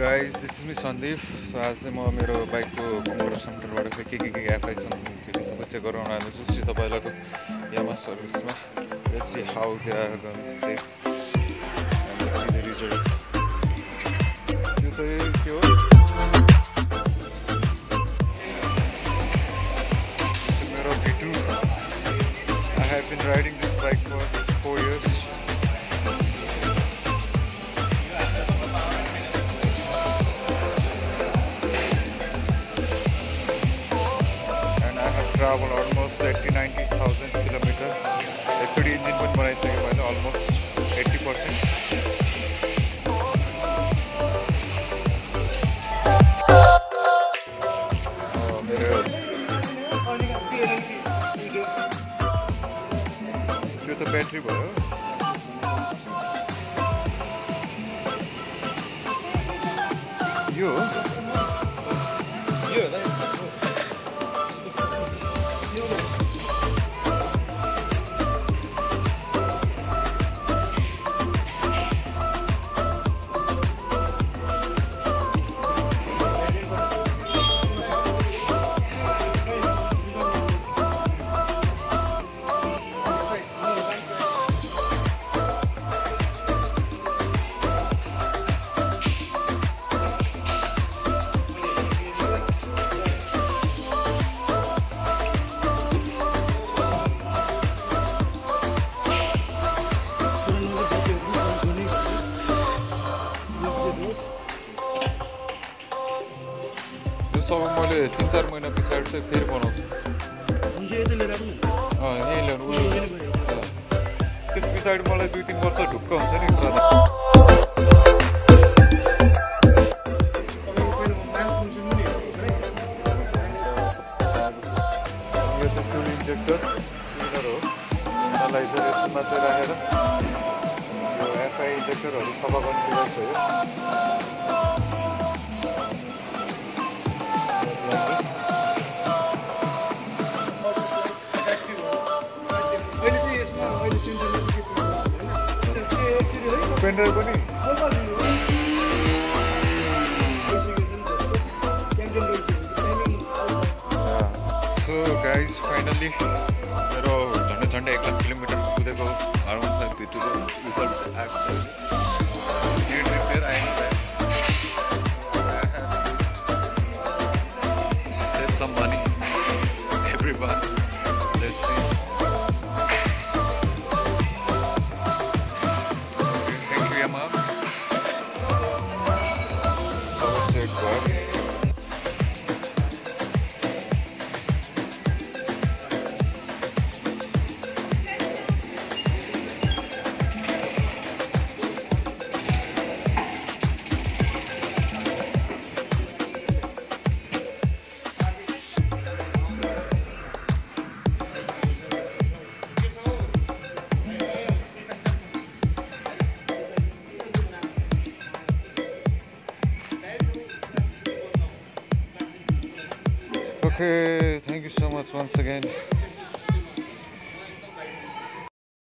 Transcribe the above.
This is me Sandeep so आज चाहिँ म मेरो बाइकको कम्प्युटर सेन्टरबाट चाहिँ के के के एप्लाई छन् के के सबै चेक गराउन आएको छु। तपाईँहरूको यामा सर्भिसमा see how they are check result यो चाहिँ के हो? मेरो भिटु I have been riding this bike for have traveled almost 80 90,000 kilometers. एकचोटि इन्जिन पनि बनाइसकेँ मैले अलमोस्ट एट्टी पर्सेन्ट त्यो त ब्याट्री भयो यो यो सबै मैले तिन चार महिना पछाडि चाहिँ फेरि बनाउँछु यहीँ ल्याउनु। त्यस पछाडि मलाई दुई तिन वर्ष ढुक्क हुन्छ नि यो राखेर एफआई इन्जेक्टरहरू सफा पनि सो गाइज फाइनल्ली मेरो झन्डै झन्डै एक लाख किलोमिटर कुदेको फिफ्टीको result program up. Okay, thank you so much once again.